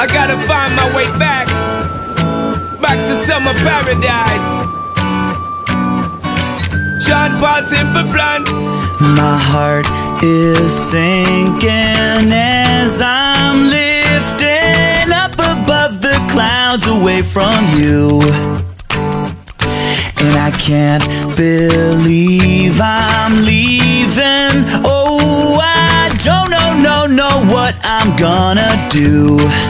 I gotta find my way back, back to summer paradise. Sean Paul Simple Plan. My heart is sinking as I'm lifting up above the clouds away from you. And I can't believe I'm leaving. Oh, I don't know, no, know what I'm gonna do.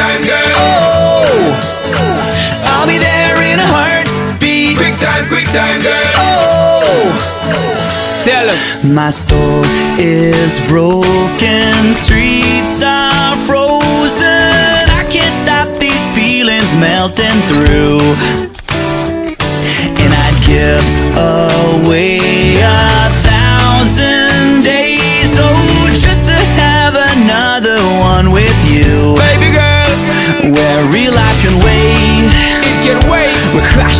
Time, girl. Oh I'll be there in a heartbeat Quick time, quick time, girl. Oh Tell 'em. My soul is broken, streets are frozen. I can't stop these feelings melting through. We're crashing